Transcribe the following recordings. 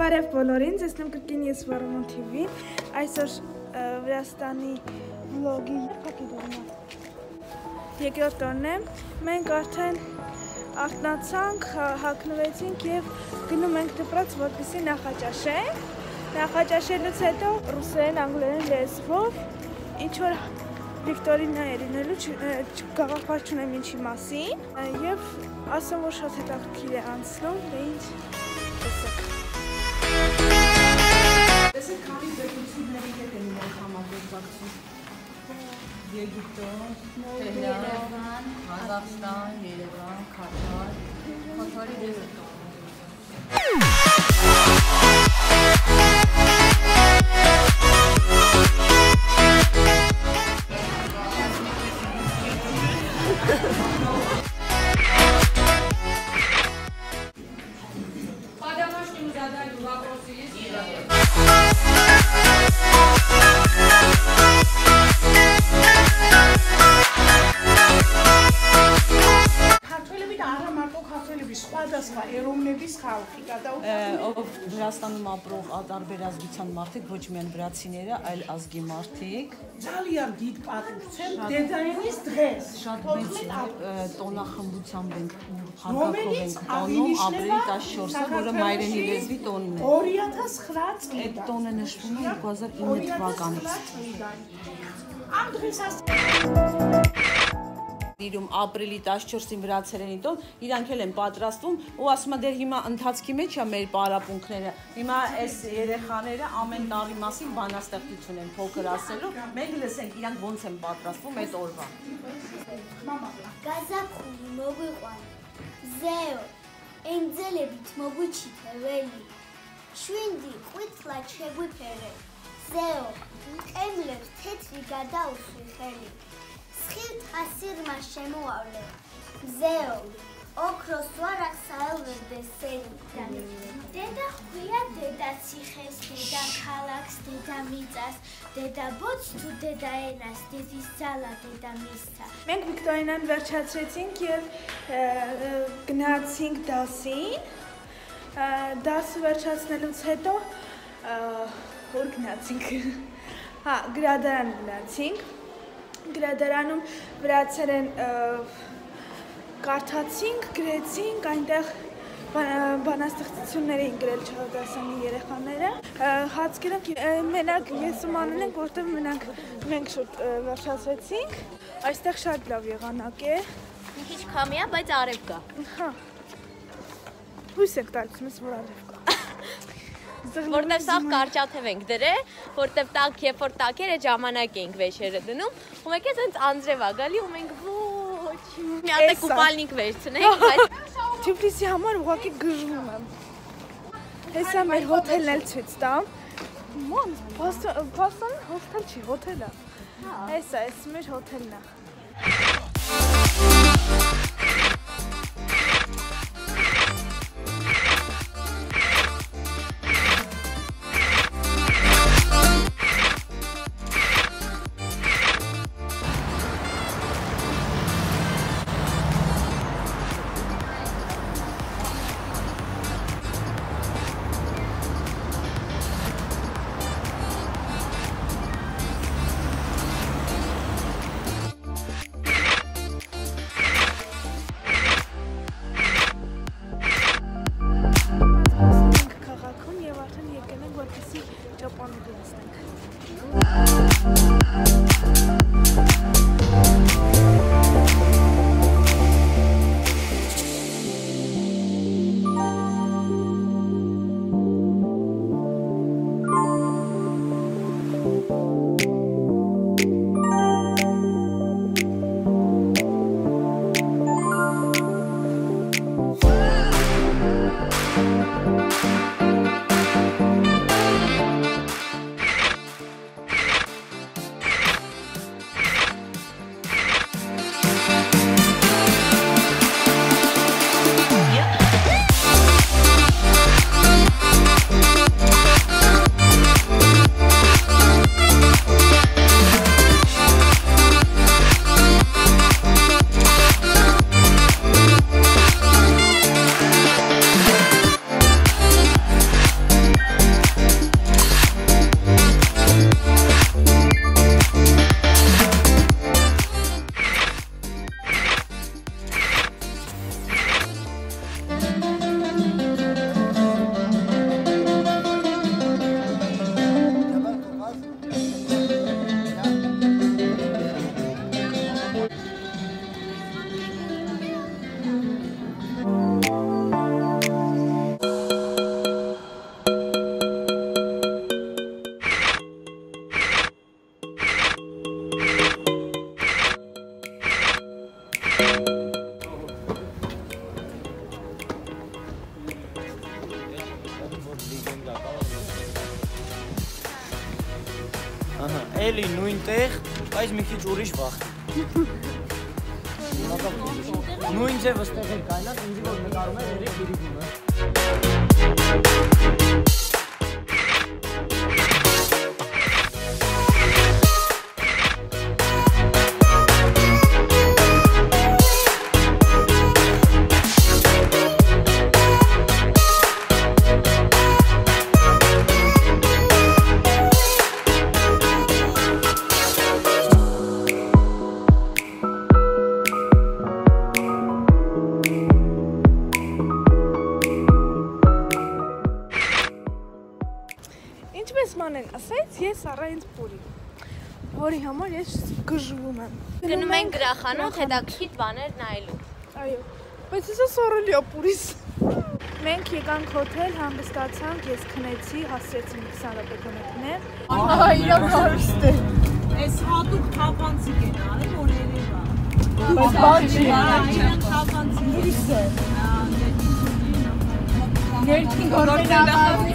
Բարև բոլորին, ձեզ նեմ կրկին ես Վարոմոն TV-ին։ Այսօր Վրաստանի վլոգի փակի դառնա։ Երկրորդ օրն է։ Մենք արդեն արթնացանք, հա- հագնվեցինք եւ գնում ենք դպրոց, որպեսզի նախաճաշենք։ Նախաճաշելուց հետո ռուսերեն, անգլերեն լեզվով ինչ որ լինելու, չ- գաղափար չունեմ ինչի մասին, եւ ասեմ, որ շատ հետաքրքիր է անցնում, դե ինչ տեսեք։ Տեսեք քանի պետությունների հետ են իրենք համագործակցում։ Եգիպտոս, Թեհրան, Ղազախստան, Երևան, Քաթար, Քաթարի դեպքում։ Վրաստանում ապրող տարբեր ազգության մարդիկ, ոչ միայն վրացիները, այլ ազգի մարդիկ։ Ძალიან დიდ պատուցեմ դեդայնից დღეს։ Շատ մեծ տոնախմբությամբ ենք հանդիպում ենք տոնում ապրիլի 14-ը, որը մայրենի լեզվի տոնն է։ Օրիատա սխրած։ Այդ տոնը նշվում է 2009 թվականից։ Անդրեսաս დღეს աս Իրում ապրիլի 14-ին վրացերենի տոն, իրանք էլ են պատրաստվում ու ասում են դեր հիմա ընթացքի մեջ է մեր պարապմունքները։ Հիմա այս երեխաները ամեն տարի մասին բանաստեղծություն են փոքր ասելու։ Մենք լսենք իրանք ոնց են պատրաստվում այդ օրվա։ გაზაფხული მოგვიყვანა ზეო ენძელებით მოგვიჩითეველი შვინდი ყვითლად შეგვიფერე ზეო მყემლებს თეთრი გადაუსვი ხელი სხილ თასირმა შემოავლე ზეო ოქროს ვარახ საელვერდეს სენი დედა ხვია დედა ციხეს დედა ქალაქს დედა მიწას დედა ბოც თუ დედა ენას დედის ძალა დედა მისცა Մենք Վիկտորինան վերջացրեցինք եւ ը, ը, գնացինք դասին։ Ա, Դասը վերջացնելուց հետո ը, որ գնացինք։ Հա, գրադարան գնացինք։ Գրադարանում վրացերեն կարդացինք, գրեցինք, այնտեղ բան- բանաստեղծություններ էին գրել չհագասանի երեխաները։ Հացկերակ ը, մենակ ես ու Մանեն ենք, որտեղ մենակ մենք շուտ ը, վերջացրեցինք։ Այստեղ շատ լավ եղանակ է։ Մի քիչ քամի է, բայց արև կա։ Հա։ Հույս եք տալիս մեզ որ արև Որտեվ սաղ կարճաթև ենք դրե, որտեվ տակ, երբ որ տակ էր, այդ ժամանակ էինք վեշերը դնում, ու մեկ էս հենց անձրև ա գալի ու մենք ոչ։ Մի հատ է կուպալնիկ վերցնենք, բայց Թիֆլիսի համար ուղղակի գժվում եմ։ Հեսա մեր հոթելն էլ ցույց տամ։ Ման, փաստան հոթել չի, հոթել է։ Հեսա, էս մեր հոթելն է։ էլի նույն տեղ, բայց մի քիչ ուրիշ վախ։ Նույն ձևը ստեղ էր կայնած, ինձ որ նկարում է երեք իրիկումը։ ասեց, ես առա ինձ փուրի, որի համար ես գժվում եմ։ Գնում ենք գրախանութ հետաքրքիր բաներ նայելու։ Այո։ Բայց ես սորելի է փուրիս։ Մենք եկանք հոթել, հանգստացանք, ես քնեցի, հասցրեցի 20 րոպե քնեցնել։ Այո, հարուստ է։ Այս հատուկ թափանցիկ են արել, որ երևա։ Բայց բան չի։ Իրեն թափանցիկ է։ Ներքին գործելավարի։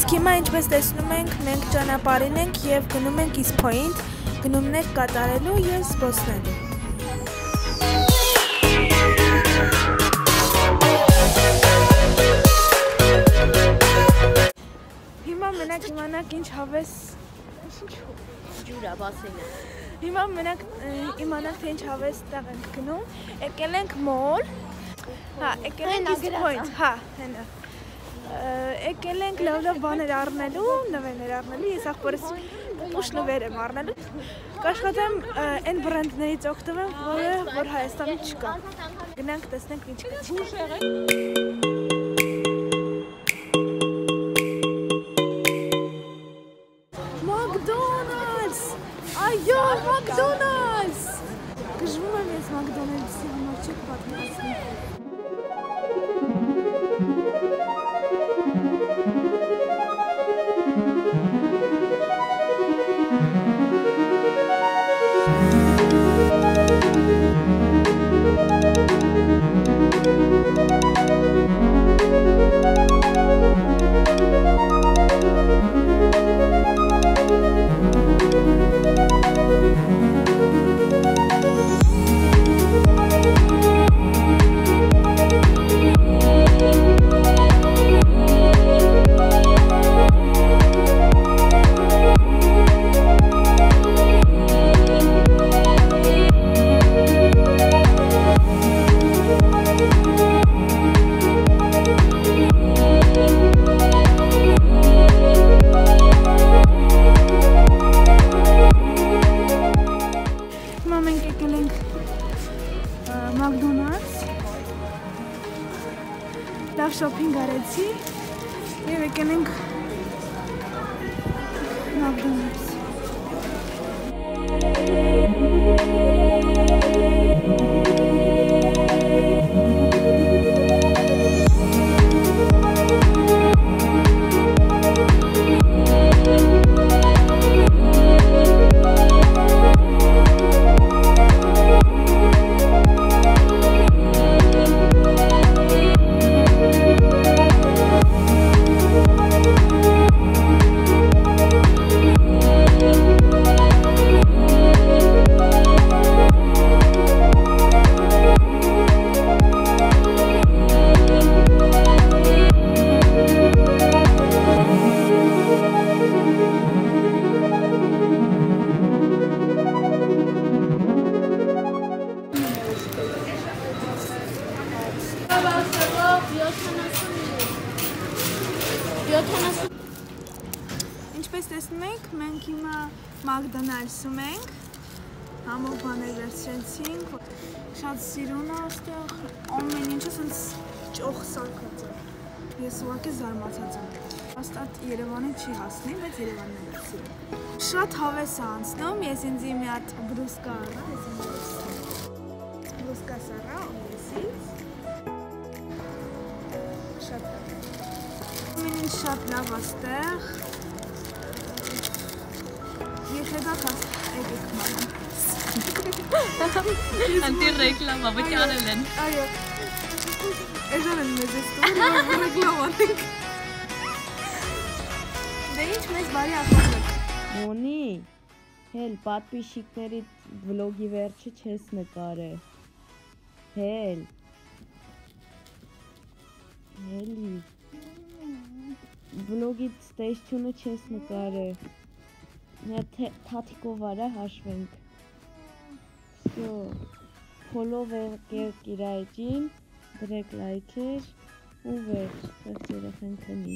Իսկ հիմա ինչպես տեսնում ենք, մենք ճանապարհին ենք եւ գնում ենք East Point, գնումներ կատարելու եւ զբոսնելու։ Հիմա մենակ իմանանք ինչ հավես Ջուրա, բասենը։ Հիմա մենակ իմանանք թե ինչ հավես տեղ ենք գնում։ Եկել ենք մոլ։ Հա, եկել ենք East Point, հա, հենա։ Եկել ենք լավ լավ բաներ առնելու, նվերներ առնելու, ես ախորս պուշ նվեր եմ առնելու։ Կաշխատեմ այն բրենդներից օգտվեմ, որը որ Հայաստանում չկա։ Գնանք տեսնենք ինչ կա։ Լավ շոփինգ արեցի եւ եկել ենք McDonald's։ Ինչպես տեսնում եք, մենք հիմա McDonald's-ում ենք։ Համով բաներ վերցրեցինք։ Շատ սիրուն է այստեղ, ամեն ինչը սենց ճոխ սարքած է։ Ես ուղղակի զարմացած եմ։ Հաստատ Երևանին չի հասնի, բայց Երևանն է սիրում։ Շատ հավես է անցնում, ես ինձ մի հատ բրուսկա առա, ես ինձ բրուսկա սարա, Ինչ շատ լավ աստեղ։ Եթե դա կաս եկեք մանան։ Անտի ռեկլամա վճարել են։ Այո։ Էժան են մեզ ստում, ռեկլամ անենք։ Դե ինչ մեզ բարի ախորժակ։ Մոնի, հել պատպիշիկների վլոգի վերջը չես նկարել։ Հել։ Հելի Վլոգի ստեյսյունը չես նկարել։ Նա թաթիկով արա հաշվենք։ Всё։ Follow եղեք իր IG-ին, դրեք լայքեր ու վերջ, թող երեխան քնի։